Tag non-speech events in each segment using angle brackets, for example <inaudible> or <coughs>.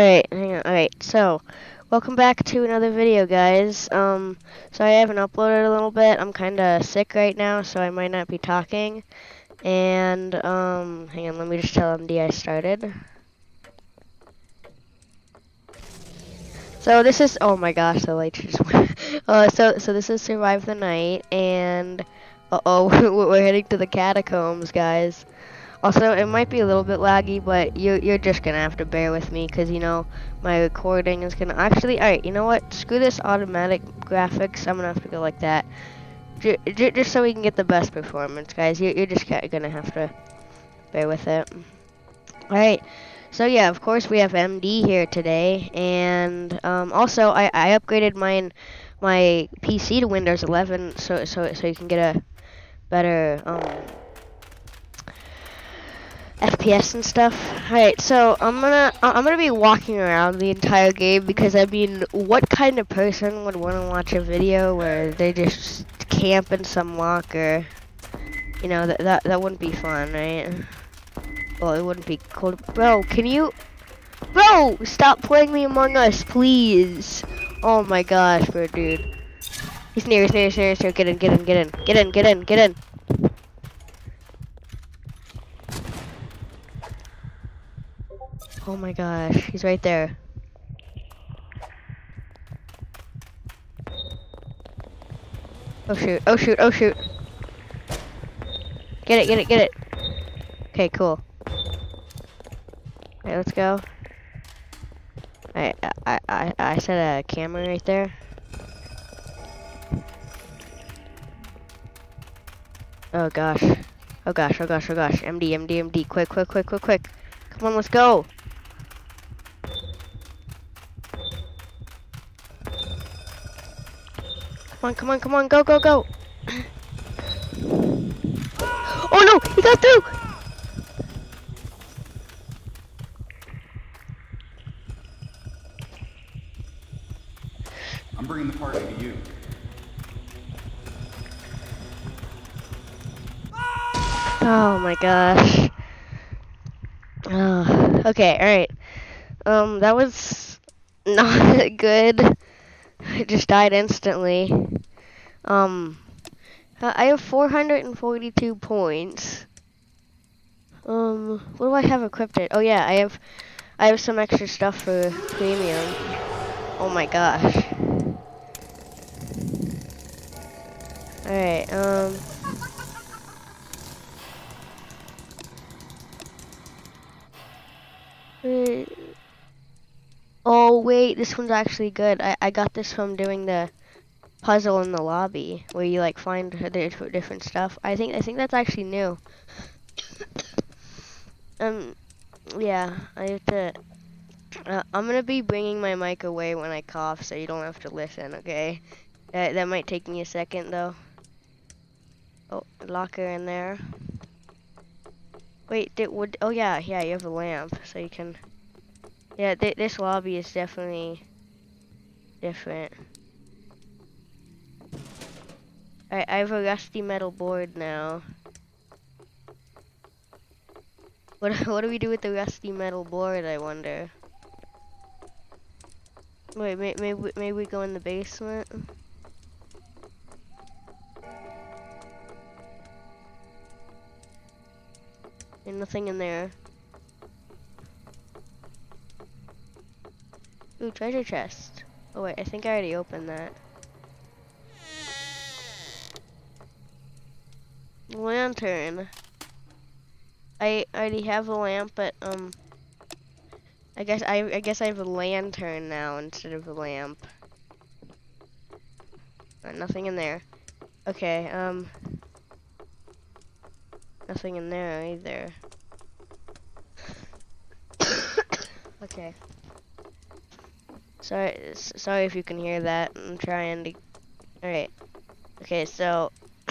Alright, hang on. Alright, so, welcome back to another video, guys. Um, so I haven't uploaded a little bit. I'm kind of sick right now, so I might not be talking. And, um, hang on, let me just tell MD I started. So this is, oh my gosh, the light just <laughs> went. Uh, so, so this is Survive the Night, and, uh-oh, <laughs> we're heading to the catacombs, guys. Also, it might be a little bit laggy, but you're, you're just going to have to bear with me because, you know, my recording is going to... Actually, alright, you know what? Screw this automatic graphics. I'm going to have to go like that. J just so we can get the best performance, guys. You're, you're just going to have to bear with it. Alright, so yeah, of course we have MD here today. And um, also, I, I upgraded mine, my PC to Windows 11 so, so, so you can get a better... Um, FPS and stuff. Alright, so I'm gonna I'm gonna be walking around the entire game because I mean, what kind of person would want to watch a video where they just camp in some locker? You know that that that wouldn't be fun, right? Well, it wouldn't be cool. Bro, can you? Bro, stop playing me Among Us, please. Oh my gosh, bro, dude. He's near, he's near, he's near, he's near. Get in, get in, get in, get in, get in, get in. Oh my gosh, he's right there. Oh shoot, oh shoot, oh shoot. Get it, get it, get it. Okay, cool. Alright, let's go. I, I, I, I set a camera right there. Oh gosh. Oh gosh, oh gosh, oh gosh. MD, MD, MD. Quick, quick, quick, quick, quick. Come on, let's go. Come on, come on, come on, go, go, go. oh no, he got through. I'm bringing the party to you. Oh my gosh. Oh, okay, alright. Um, that was <laughs> not good. I <laughs> just died instantly. Um, I have 442 points. Um, what do I have equipped? It? Oh yeah, I have, I have some extra stuff for premium. Oh my gosh. Alright, um. Wait. Oh wait, this one's actually good. I, I got this from doing the puzzle in the lobby where you like find different stuff. I think I think that's actually new. um, yeah, I have to. Uh, I'm gonna be bringing my mic away when I cough, so you don't have to listen. Okay, that that might take me a second though. Oh, locker in there. Wait, did would? Oh yeah, yeah, you have a lamp, so you can. Yeah, th this lobby is definitely different. Alright, I have a rusty metal board now. What <laughs> what do we do with the rusty metal board, I wonder? Wait, may, maybe, maybe we go in the basement? There's nothing in there. Ooh, treasure chest. Oh wait, I think I already opened that. Lantern. I already have a lamp, but um, I guess I I guess I have a lantern now instead of a lamp. Uh, nothing in there. Okay, um, nothing in there either. <coughs> okay. Sorry, sorry if you can hear that. I'm trying to. All right. Okay, so <clears throat>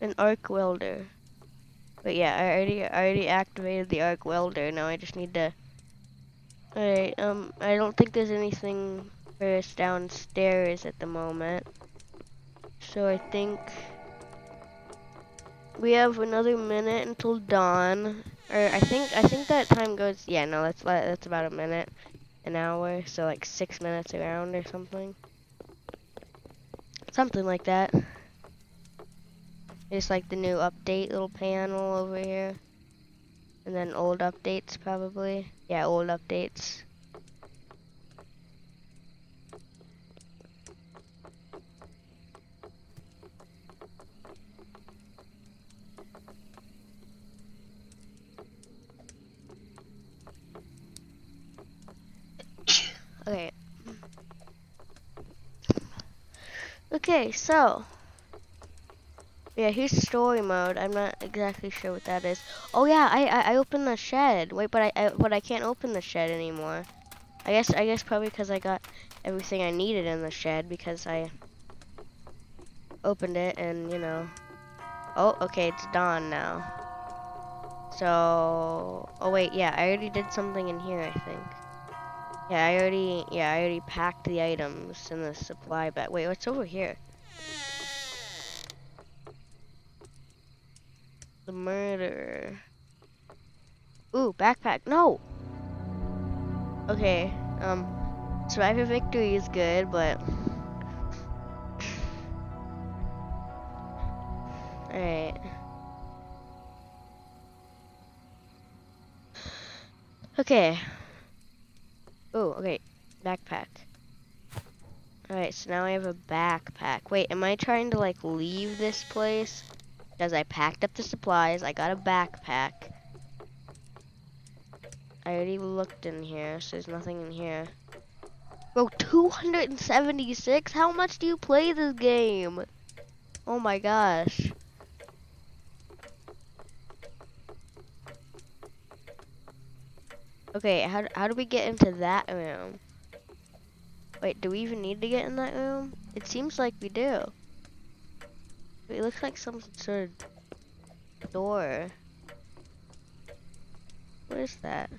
an arc welder. But yeah, I already I already activated the arc welder. Now I just need to. Alright, um, I don't think there's anything for us downstairs at the moment. So I think we have another minute until dawn. Or I think I think that time goes. Yeah, no, that's that's about a minute, an hour. So like six minutes around or something. Something like that. It's like the new update little panel over here. And then old updates probably. Yeah, old updates. okay. So yeah, here's story mode. I'm not exactly sure what that is. Oh yeah, I I, I opened the shed. Wait, but I, I but I can't open the shed anymore. I guess I guess probably because I got everything I needed in the shed because I opened it and you know. Oh, okay, it's dawn now. So, oh wait, yeah, I already did something in here, I think. Yeah, I already, yeah, I already packed the items in the supply bag. Wait, what's over here? The murder. Ooh, backpack. No! Okay, um, Survivor Victory is good, but... Alright. Okay. Oh, okay. Backpack. Alright, so now I have a backpack. Wait, am I trying to, like, leave this place? Because I packed up the supplies. I got a backpack. I already looked in here, so there's nothing in here. Bro, 276? How much do you play this game? Oh my gosh. Okay, how, how do we get into that room? Wait, do we even need to get in that room? It seems like we do. It looks like some sort of door. What is that?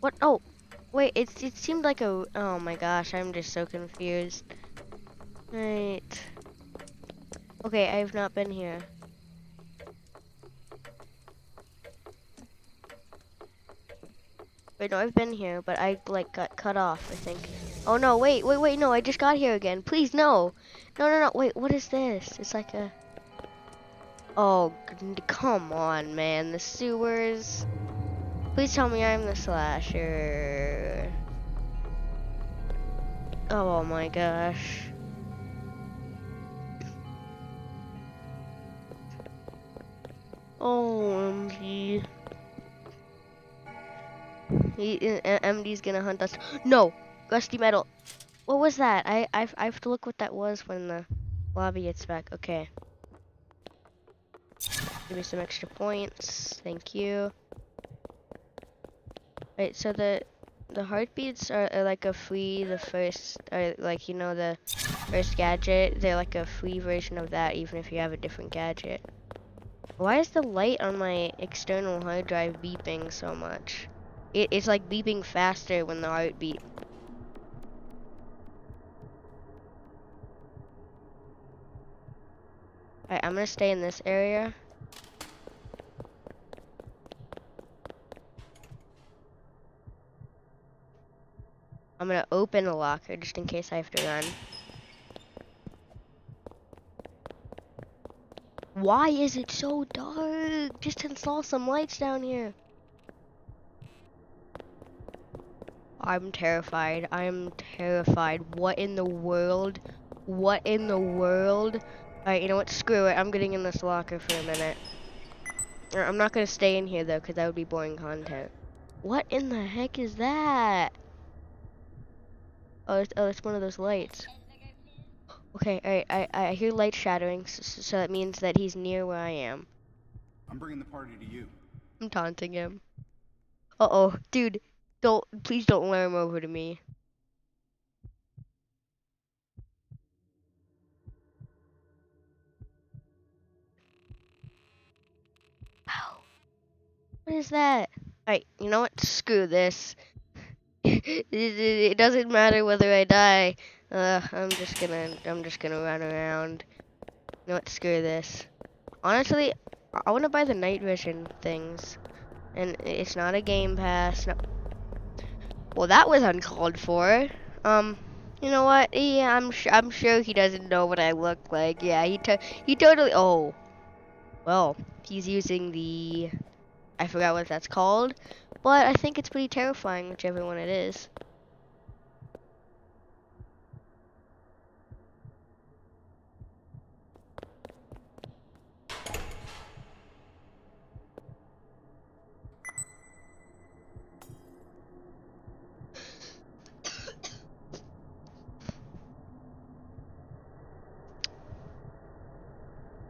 What? Oh, wait. It it seemed like a. Oh my gosh, I'm just so confused. Right. Okay, I have not been here. Wait, no, I've been here, but I like got cut off. I think. Oh no, wait, wait, wait, no, I just got here again. Please, no. No, no, no, wait, what is this? It's like a... Oh, come on, man, the sewers. Please tell me I'm the slasher. Oh my gosh. Oh, MD. He, MD's gonna hunt us. No! Gusty metal. What was that? I, I, I have to look what that was when the lobby gets back. Okay. Give me some extra points. Thank you. Right, so the the heartbeats are, are like a free, the first, or like, you know, the first gadget. They're like a free version of that, even if you have a different gadget. Why is the light on my external hard drive beeping so much? It, it's like beeping faster when the heartbeat Alright, I'm gonna stay in this area. I'm gonna open the locker just in case I have to run. Why is it so dark? Just install some lights down here. I'm terrified. I'm terrified. What in the world? What in the world? Alright, you know what? Screw it. I'm getting in this locker for a minute. I'm not going to stay in here, though, because that would be boring content. What in the heck is that? Oh, it's, oh, it's one of those lights. Okay, alright, I, I hear light shattering, so, so that means that he's near where I am. I'm bringing the party to you. I'm taunting him. Uh-oh, dude, don't, please don't lure him over to me. What is that? Alright, you know what? Screw this. <laughs> it, doesn't matter whether I die. Uh, I'm just gonna, I'm just gonna run around. You know what? Screw this. Honestly, I want to buy the night vision things. And it's not a game pass. No. Well, that was uncalled for. Um, you know what? Yeah, I'm sure. I'm sure he doesn't know what I look like. Yeah, he to he totally. Oh, well, he's using the. I forgot what that's called, but I think it's pretty terrifying, whichever one it is.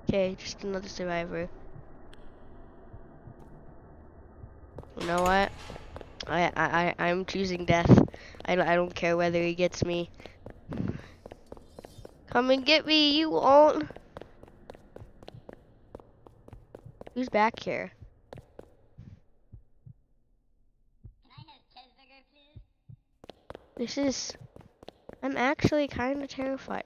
Okay, just another survivor. You know what? I I I'm choosing death. I I don't care whether he gets me. Come and get me, you won't. Who's back here? This is. I'm actually kind of terrified.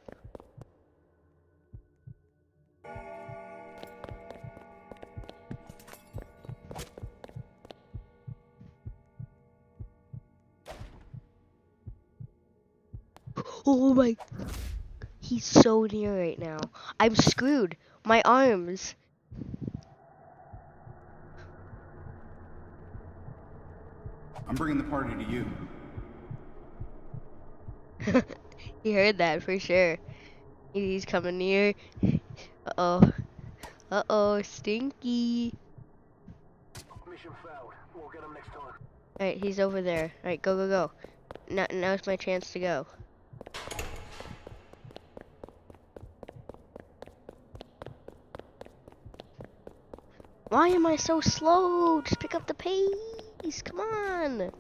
He's so near right now. I'm screwed. My arms. I'm bringing the party to you. <laughs> he heard that for sure. He's coming near. Uh oh. Uh oh, stinky. Mission failed. We'll get him next time. Alright, he's over there. Alright, go, go, go. Now, now's my chance to go. Why am I so slow? Just pick up the pace. Come on.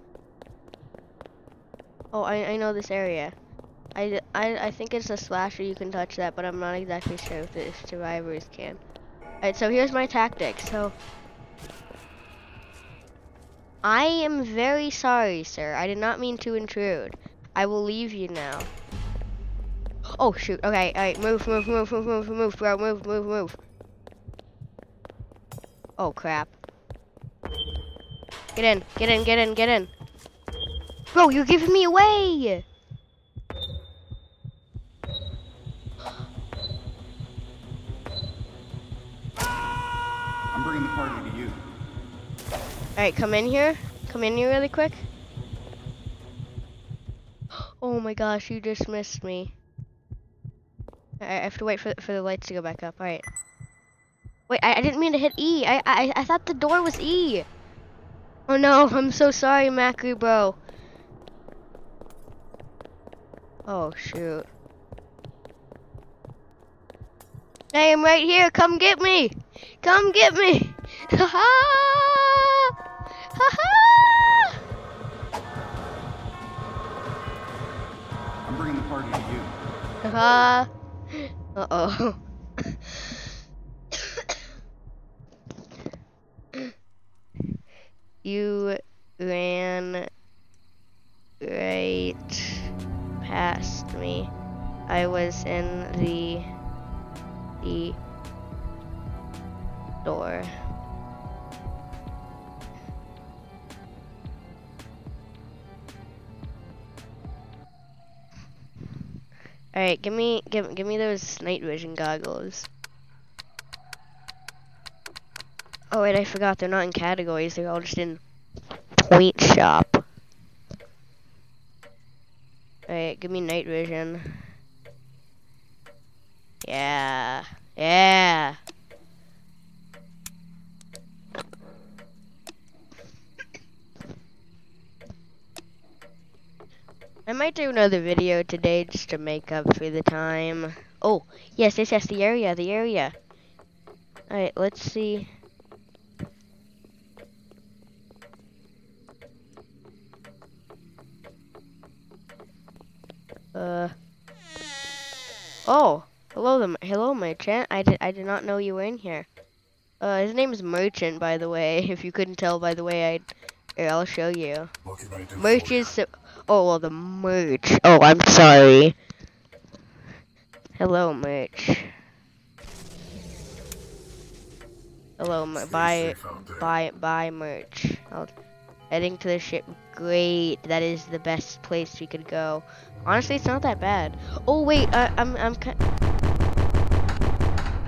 Oh, I, I know this area. I, I, I think it's a slasher. You can touch that, but I'm not exactly sure if the survivors can. Alright, so here's my tactic. So, I am very sorry, sir. I did not mean to intrude. I will leave you now. Oh, shoot. Okay, alright. Move, move, move, move, move, move, bro. Move, move, move. Oh, crap. Get in, get in, get in, get in. Bro, you're giving me away! I'm bringing the party to you. Alright, come in here. Come in here really quick. Oh my gosh, you just missed me. I I have to wait for, for the lights to go back up. Alright. Wait, I, I didn't mean to hit E. I, I, I thought the door was E. Oh no, <laughs> I'm so sorry, Macri bro. Oh shoot. I'm right here. Come get me. Come get me. <laughs> Ha ha. Ha ha. I'm bringing the party to you. Ha ha. <laughs> Uh oh. You ran right past me. I was in the the door. All right, give me give give me those night vision goggles. Oh wait, I forgot they're not in categories. They're all just in point shop. All right, give me night vision. Yeah, yeah. I might do another video today just to make up for the time. Oh, yes, yes, yes, the area, the area. Alright, let's see. Uh. Oh, hello, the, hello, merchant. I did, I did not know you were in here. Uh, his name is Merchant, by the way. <laughs> If you couldn't tell by the way I, I'll show you. What can I do Merch is so oh well the merch. Oh I'm sorry. Hello merch. Hello, Stay buy safe out there. buy buy merch. I'll, heading to the ship. Great, that is the best place we could go. Honestly, it's not that bad. Oh wait, I'm I'm.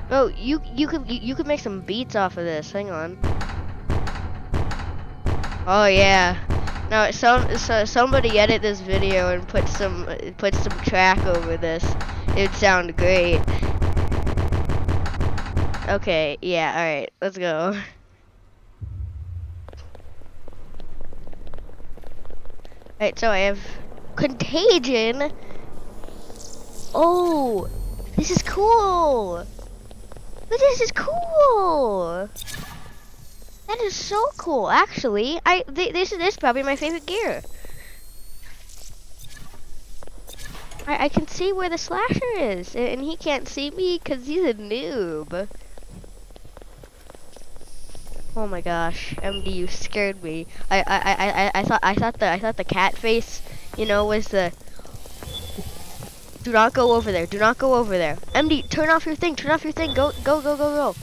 Ki- Oh, you you could you, you could make some beats off of this. Hang on. Oh yeah. No, some so somebody edit this video and put some put some track over this. It'd sound great. Okay, yeah, all right, let's go. Alright, so I have contagion. Oh, this is cool. But this is cool. That is so cool. Actually, I th this is this is probably my favorite gear. I I can see where the slasher is, and he can't see me because he's a noob. Oh my gosh, MD, you scared me. I I, I, I, I thought I thought the I thought the cat face, you know, was the. Do not go over there. Do not go over there. MD, turn off your thing. Turn off your thing. Go go go go go.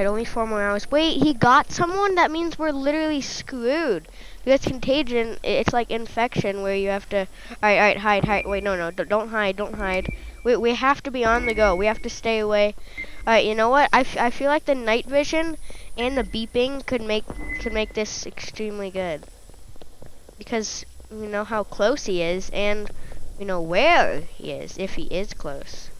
Alright, only four more hours. Wait, he got someone? That means we're literally screwed. Because contagion, it's like infection where you have to. Alright, alright, hide, hide. Wait, no, no, don't hide, don't hide. We, we have to be on the go. We have to stay away. Alright, you know what? I, I feel like the night vision and the beeping could make could make this extremely good. Because we know how close he is and we know where he is if he is close.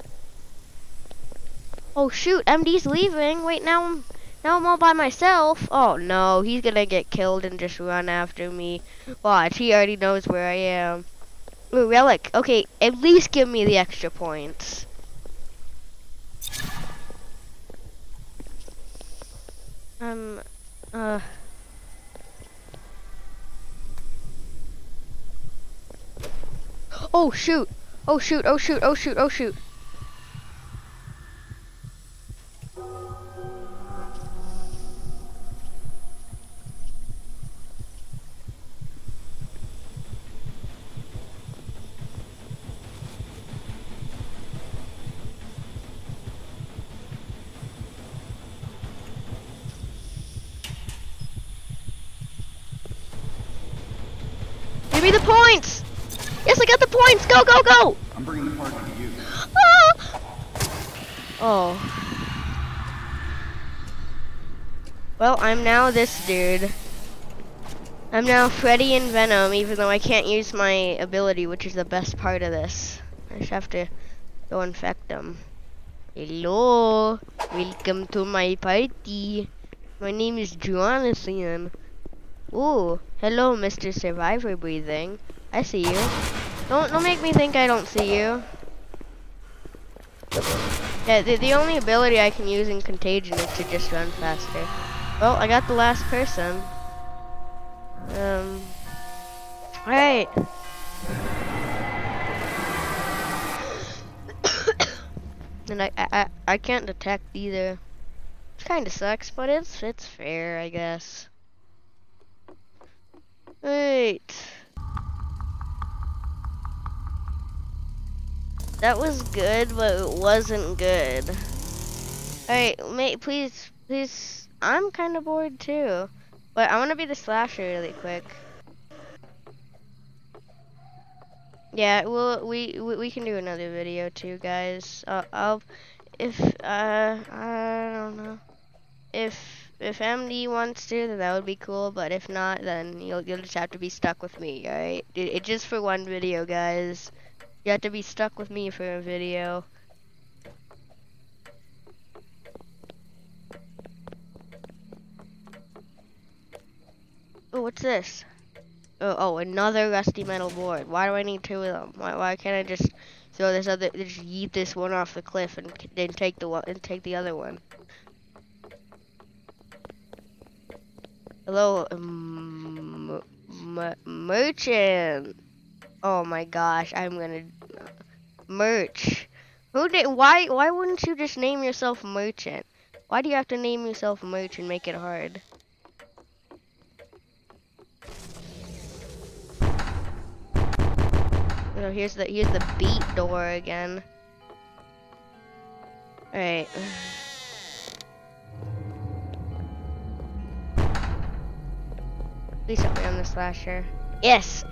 Oh shoot, MD's leaving. Wait, now I'm now I'm all by myself. Oh no, he's gonna get killed and just run after me. Watch, he already knows where I am. Ooh, relic. Okay, at least give me the extra points. Um, uh. Oh shoot! Oh shoot! Oh shoot! Oh shoot! Oh shoot! Me the points! Yes, I got the points! Go, go, go! I'm bringing the party to you. Ah! Oh. Well, I'm now this dude. I'm now Freddy and Venom, even though I can't use my ability, which is the best part of this. I just have to go infect them. Hello, welcome to my party. My name is Jonathan. Ooh, hello, Mr. Survivor Breathing. I see you. Don't don't make me think I don't see you. Yeah, the, the only ability I can use in Contagion is to just run faster. Well, I got the last person. Um. Alright. <coughs> and I, I, I- can't detect either. It kind of sucks, but it's it's fair, I guess. Wait. That was good, but it wasn't good. Alright, mate, please, please. I'm kind of bored too. But I want to be the slasher really quick. Yeah, well, we, we we can do another video too, guys. Uh, I'll if uh I don't know if if MD wants to, then that would be cool. But if not, then you'll you'll just have to be stuck with me. All right, it, it just for one video, guys. You have to be stuck with me for a video. Oh, what's this? Oh, oh, another rusty metal board. Why do I need two of them? Why, why can't I just throw this other, just yeet this one off the cliff and then take the one and take the other one? Hello, um, merchant. Oh my gosh, I'm gonna merch. Who did? Why? Why wouldn't you just name yourself merchant? Why do you have to name yourself merchant? And make it hard. Oh, here's the here's the beat door again. All right. Please help me on the slasher. Yes.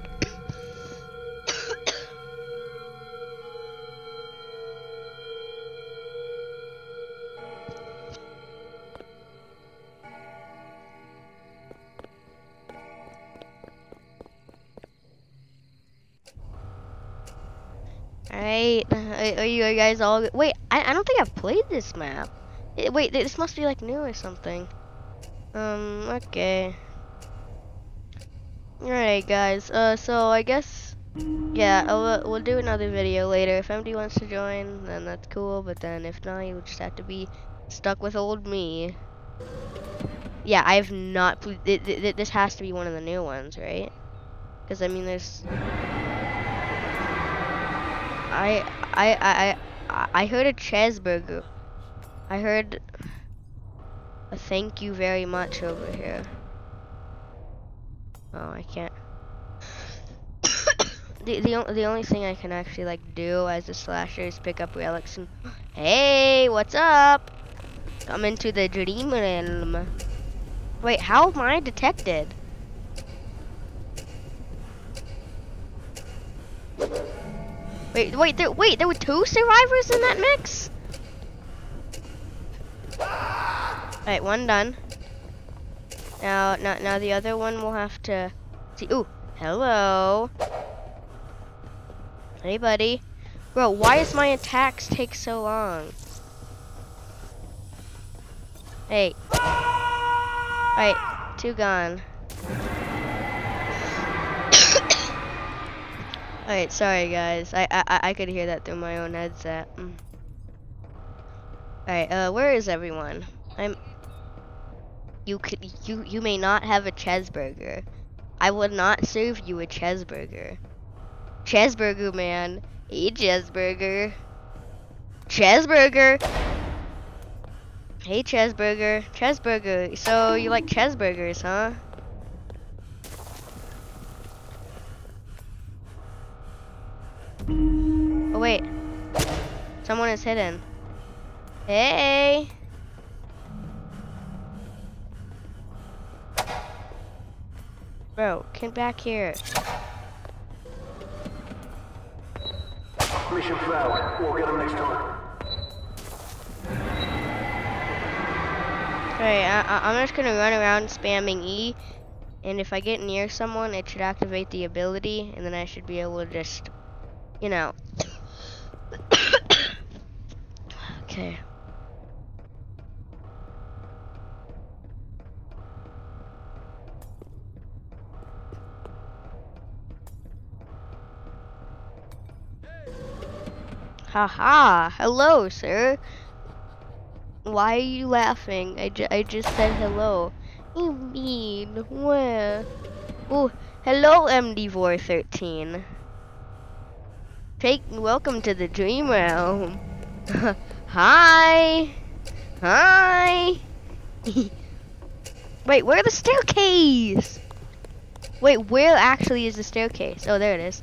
Alright, <laughs> are, are you guys all Wait, I, I don't think I've played this map. Eh, Wait, this must be like new or something. Um, okay. Alright guys, uh, so I guess, yeah, I'll, uh, we'll do another video later. If MD wants to join, then that's cool, but then if not, you'll just have to be stuck with old me. Yeah, I've not, th- th- th- this has to be one of the new ones, right? Because, I mean, there's... I, I, I, I, I heard a cheeseburger. I heard a thank you very much over here. Oh, I can't. the the the only thing I can actually like do as a slasher is pick up relics and hey, what's up? Come into the dream realm. Wait, how am I detected? Wait, wait, there, wait, there were two survivors in that mix? Alright, one done. Now, now, now the other one will have to see. Ooh, hello. Hey, buddy. Bro, why does my attacks take so long? Hey. Alright, two gone. <coughs> Alright, sorry guys. I, I I- I could hear that through my own headset. Mm. Alright, uh, where is everyone? I'm. You could you you may not have a cheeseburger. I will not serve you a cheeseburger. Cheeseburger man, hey cheeseburger. Cheeseburger. Hey cheeseburger, cheeseburger. So you like cheeseburgers, huh? Oh wait, someone is hidden. Hey. Bro, get back here. Mission failed. We'll get them next time. Alright, I, I, I'm just gonna run around spamming E, and if I get near someone, it should activate the ability, and then I should be able to just, you know. <coughs> okay. Haha, hello, sir. Why are you laughing? I, I just said hello. You mean, where? Oh, hello, MD413. Take, welcome to the dream realm. <laughs> Hi. Hi. <laughs> Wait, where the staircase? Wait, where actually is the staircase? Oh, there it is.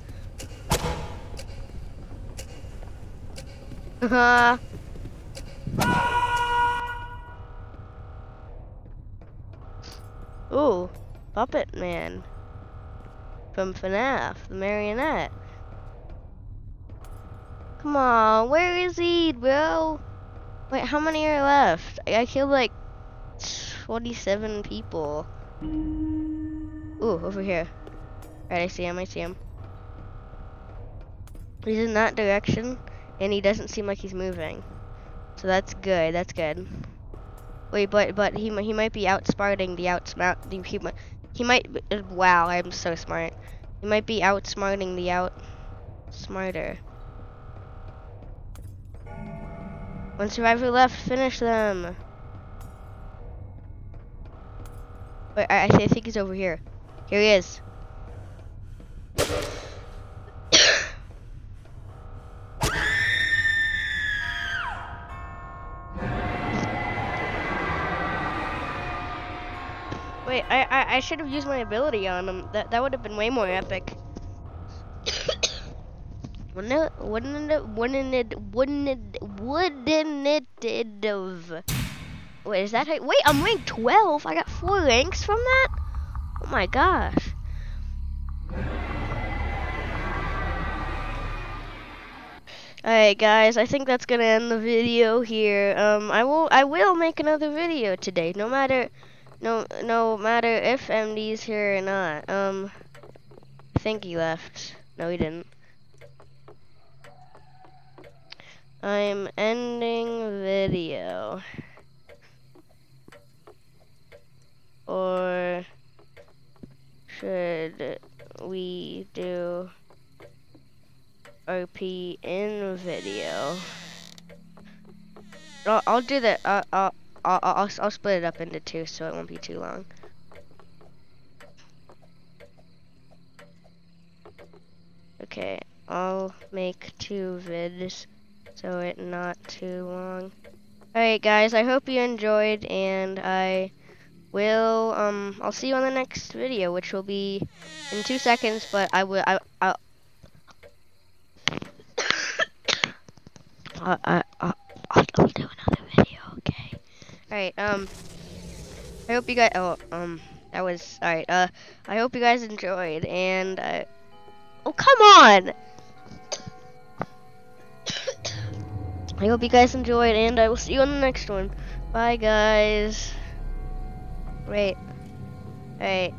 Uh, Ooh, Puppet Man. From FNAF, the marionette. Come on, where is he, bro? Wait, how many are left? I, killed like 27 people. Ooh, over here. Alright, I see him, I see him. He's in that direction, and he doesn't seem like he's moving. So that's good, that's good. Wait, but but he he might be outsmarting the outsmart. the- He might he might. uh, Wow, I'm so smart. He might be outsmarting the out smarter. One survivor left. Finish them. Wait, I, I think he's over here. Here he is. I, should have used my ability on him. That that would have been way more epic. wouldn't it? Wouldn't it? Wouldn't it? Wouldn't it? Wouldn't it? it have? Wait, is that? How, wait, I'm rank 12. I got four ranks from that. Oh my gosh. Alright guys, I think that's gonna end the video here. Um I will I will make another video today, no matter no no matter if MD's here or not. Um I think he left. No he didn't. I'm ending video. Or should we do OP in video. I'll, I'll do that. I'll, I'll, I'll, I'll split it up into two so it won't be too long. Okay, I'll make two vids so it not too long. Alright guys, I hope you enjoyed and I will um I'll see you on the next video which will be in two seconds but I will I, I, <coughs> I, I, I'll, do another? Alright, um, I hope you guys, oh, um, that was, alright, uh, I hope you guys enjoyed, and, I, oh, come on! <coughs> I hope you guys enjoyed, and I will see you on the next one. Bye, guys. Wait. Alright.